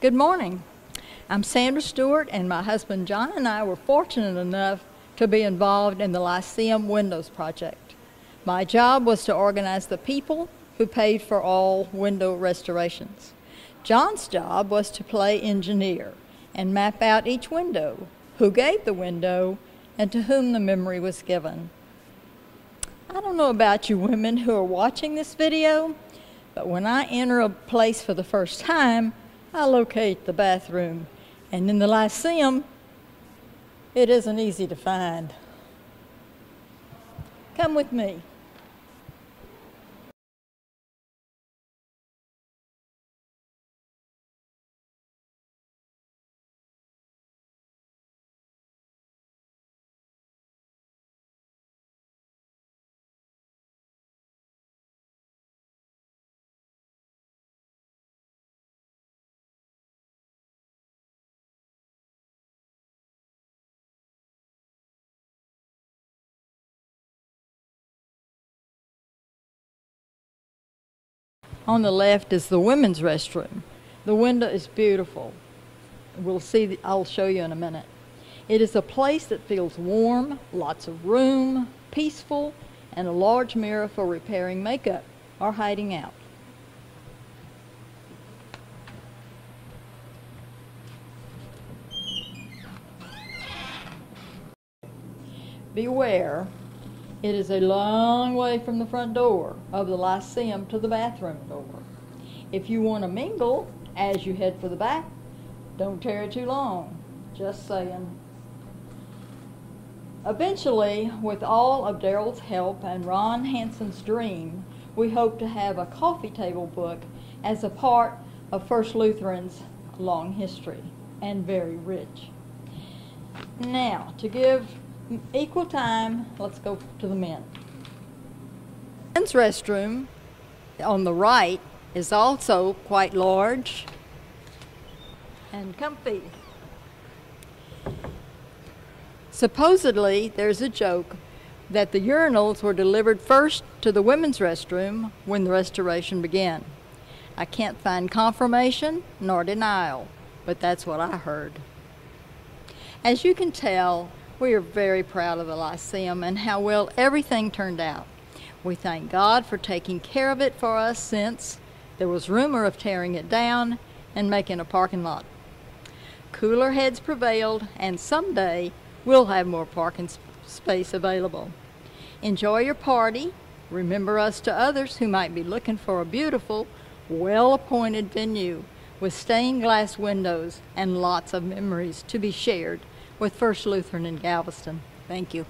Good morning. I'm Sandra Stewart, and my husband John and I were fortunate enough to be involved in the Lyceum Windows Project. My job was to organize the people who paid for all window restorations. John's job was to play engineer and map out each window, who gave the window, and to whom the memory was given. I don't know about you women who are watching this video, but when I enter a place for the first time, I locate the bathroom. And in the Lyceum, it isn't easy to find. Come with me. On the left is the women's restroom. The window is beautiful. We'll see, the, I'll show you in a minute. It is a place that feels warm, lots of room, peaceful, and a large mirror for repairing makeup or hiding out. Beware, it is a long way from the front door of the Lyceum to the bathroom door. If you want to mingle as you head for the back, don't tarry too long. Just saying. Eventually, with all of Daryl's help and Ron Hanson's dream, we hope to have a coffee table book as a part of First Lutheran's long history and very rich. Now, to give equal time, let's go to the men. Men's restroom on the right is also quite large and comfy. Supposedly, there's a joke that the urinals were delivered first to the women's restroom when the restoration began. I can't find confirmation nor denial, but that's what I heard. As you can tell, we are very proud of the Lyceum and how well everything turned out. We thank God for taking care of it for us since there was rumor of tearing it down and making a parking lot. Cooler heads prevailed and someday we'll have more parking space available. Enjoy your party. Remember us to others who might be looking for a beautiful, well-appointed venue with stained glass windows and lots of memories to be shared with First Lutheran in Galveston. Thank you.